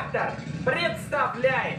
Трактор представляет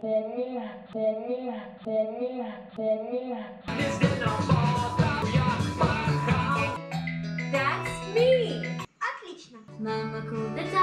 That's me! Отлично! Мама круто